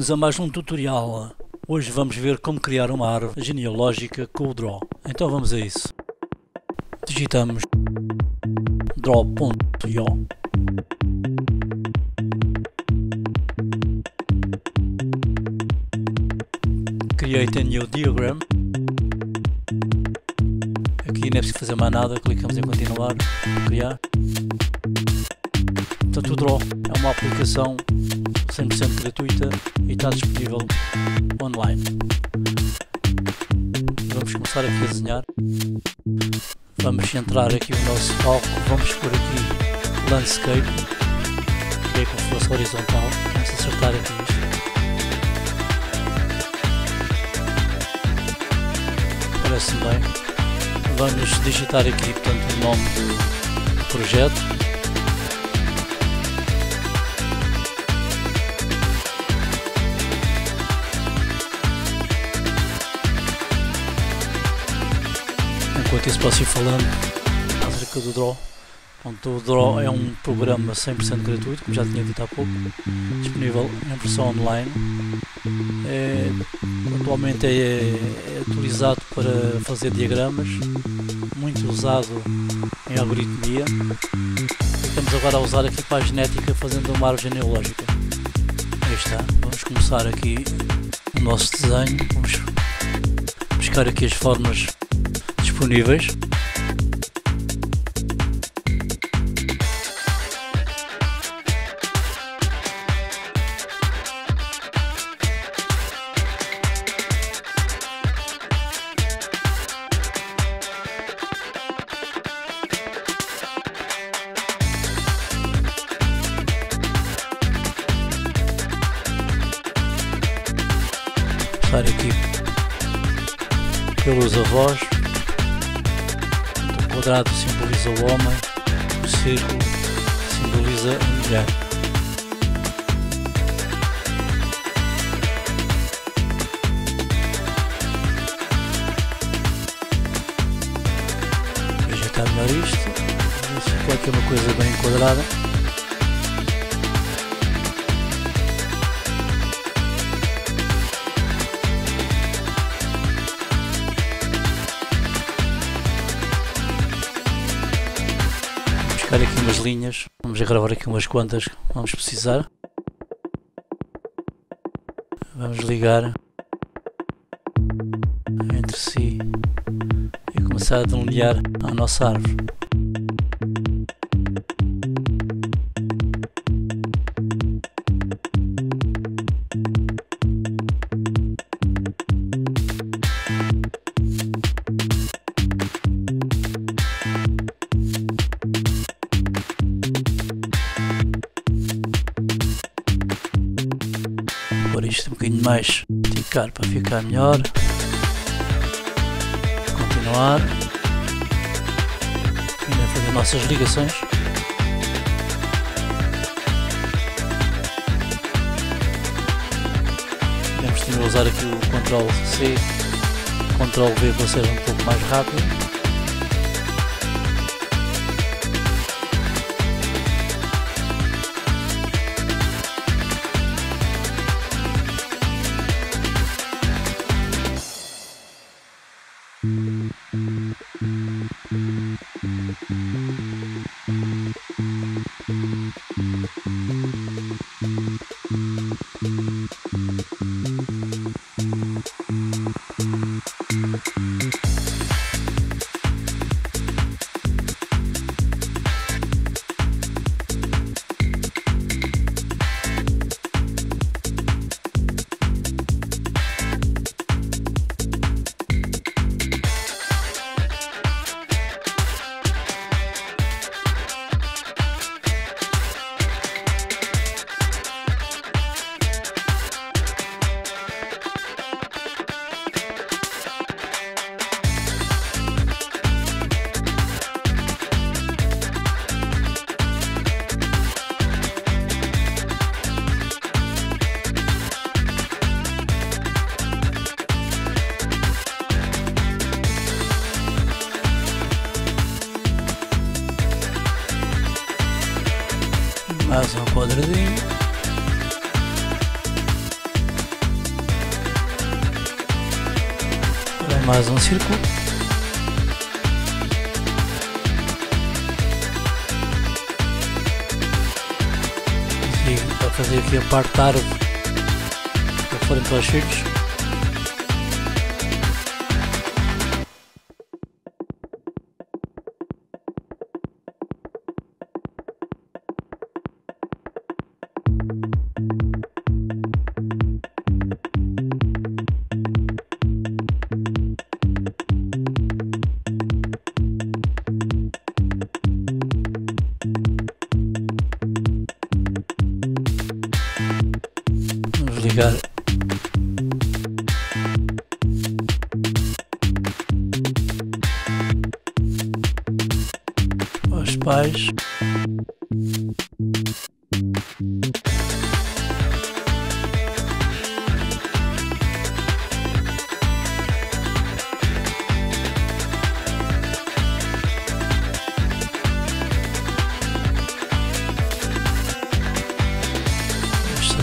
Bem-vindos a mais um tutorial. Hoje vamos ver como criar uma árvore genealógica com o Draw. Então vamos a isso. Digitamos draw.io Create a new diagram Aqui não é preciso fazer mais nada, clicamos em continuar, criar Portanto o Draw é uma aplicação 100% gratuita e está disponível online. Vamos começar aqui a desenhar. Vamos centrar aqui o nosso palco. Vamos por aqui landscape, que é como se fosse horizontal. Vamos acertar aqui isto. Parece bem. Vamos digitar aqui portanto, o nome do projeto enquanto isso posso ir falando acerca do Draw. Pronto, o Draw é um programa 100% gratuito, como já tinha dito há pouco, disponível em versão online. É, atualmente é, é utilizado para fazer diagramas, muito usado em algoritmia. Estamos agora a usar aqui para a genética, fazendo uma árvore genealógica. Aí está, vamos começar aqui o nosso desenho. Vamos buscar aqui as formas disponíveis. Passar aqui pelos avós quadrado simboliza o homem, o círculo simboliza a mulher. Ajeitar melhor isto, ficar aqui uma coisa bem enquadrada. Buscar aqui umas linhas, vamos gravar aqui umas quantas vamos precisar. Vamos ligar entre si e começar a delinear a nossa árvore. Mais esticar para ficar melhor. Continuar. Ainda fazer nossas ligações. Podemos também usar aqui o Ctrl C. Ctrl V para ser um pouco mais rápido Mm-mm-mm-mm. jardim. É mais um círculo. E para fazer aqui a parte da árvore, para forem para os filhos.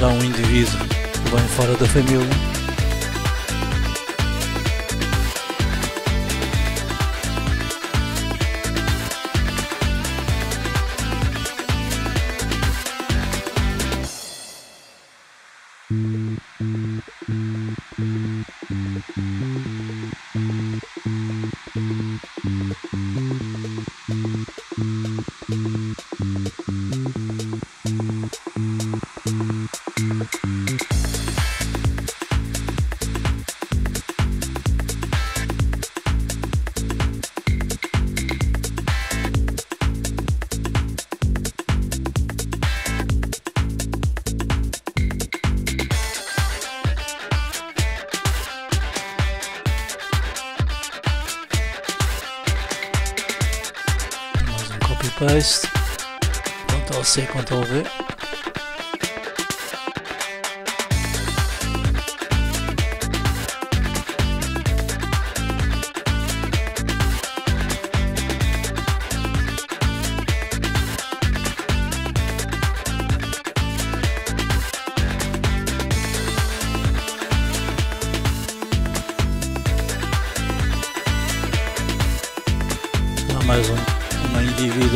Será um indivíduo vem fora da família. Paste. Ctrl C, Ctrl V.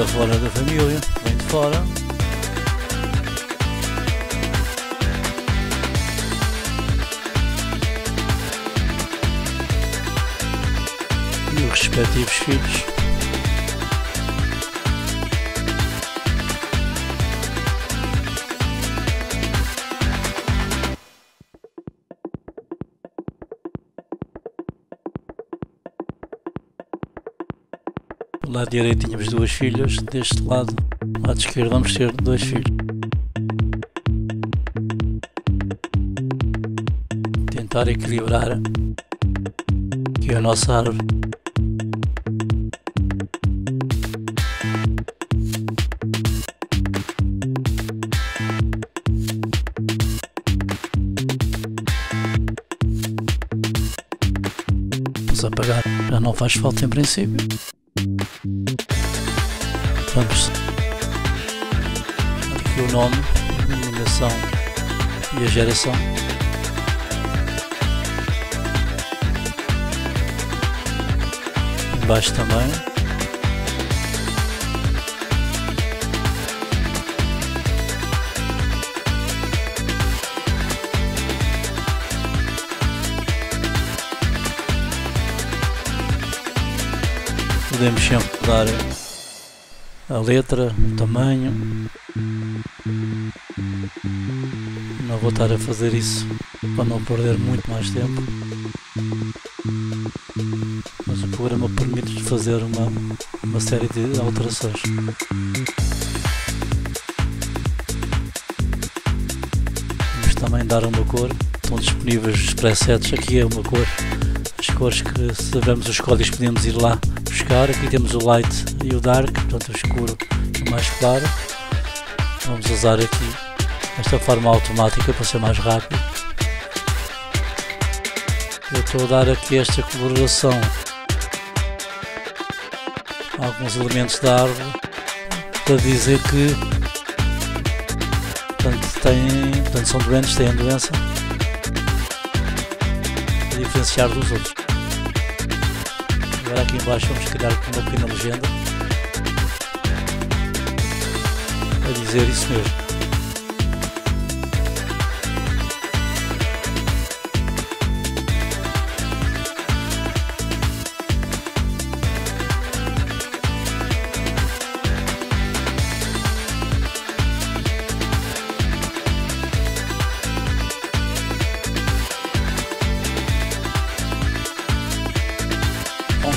indivídua fora da família, vem de fora. E os respectivos filhos. Do lado direito tínhamos duas filhas, deste lado, do lado esquerdo vamos ter dois filhos. Tentar equilibrar aqui a nossa árvore. Vamos apagar, já não faz falta em princípio. Vamos aqui o nome, denominação e a geração. Embaixo também. Podemos sempre dar a letra, o tamanho. Não vou estar a fazer isso para não perder muito mais tempo. Mas o programa permite fazer uma, uma série de alterações. Vamos também dar uma cor. Estão disponíveis os presets. Aqui é uma cor. As cores que se tivermos os códigos podemos ir lá buscar. Aqui temos o light e o dark, portanto o escuro e o mais claro. Vamos usar aqui esta forma automática para ser mais rápido. Eu estou a dar aqui esta coloração a alguns elementos da árvore para dizer que portanto, têm, portanto, são doentes, têm a doença a diferenciar dos outros. Agora aqui embaixo vamos criar uma pequena legenda a dizer isso mesmo.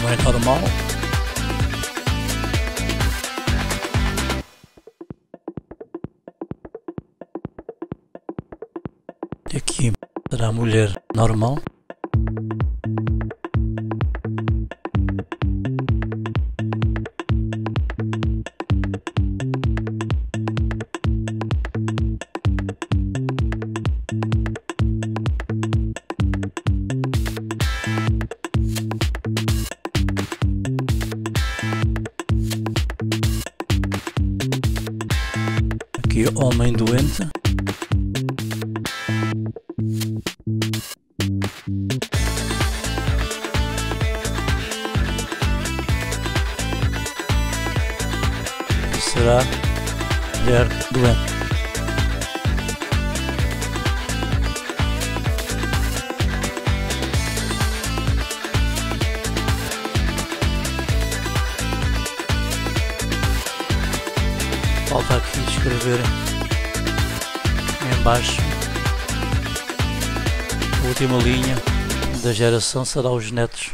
Não é normal. Aqui será a mulher normal. Homem doente. Será mulher doente. Escrever em baixo. A última linha da geração será os netos.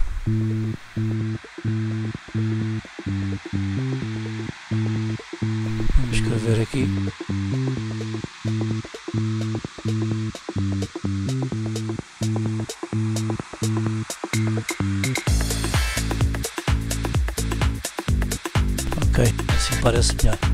Vamos escrever aqui. Ok assim parece melhor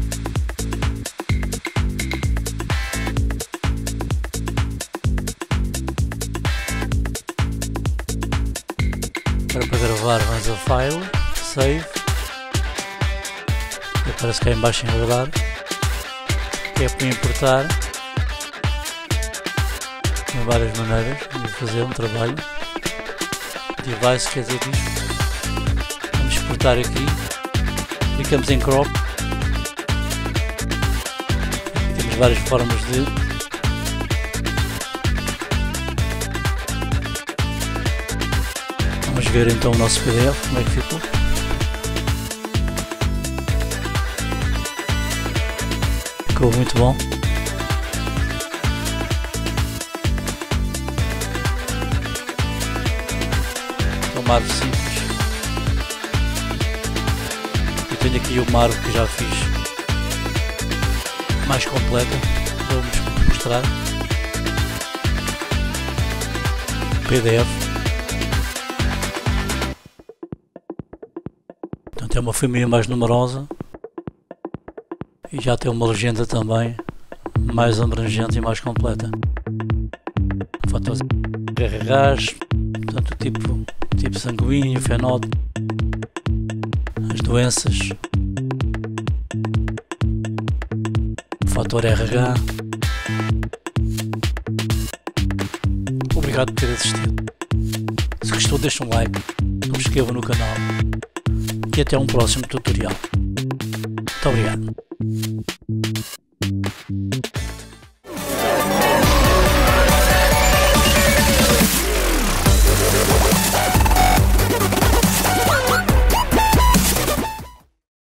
file, save. E aparece cá em baixo em guardar. Que é para importar. Tem várias maneiras de fazer um trabalho. Device quer dizer disco. Vamos exportar aqui. Clicamos em crop. Temos várias formas de Vamos ver então o nosso PDF, como é que ficou. Ficou muito bom. Uma árvore simples. Eu tenho aqui uma árvore que já fiz mais completa. Vou-vos mostrar. PDF. É uma família mais numerosa e já tem uma legenda também mais abrangente e mais completa. Fatores RRAs, portanto, o tipo, tipo sanguíneo, fenótipo, as doenças, fator RH. Obrigado por ter assistido. Se gostou, deixa um like, subscreva no canal e até um próximo tutorial. Muito obrigado.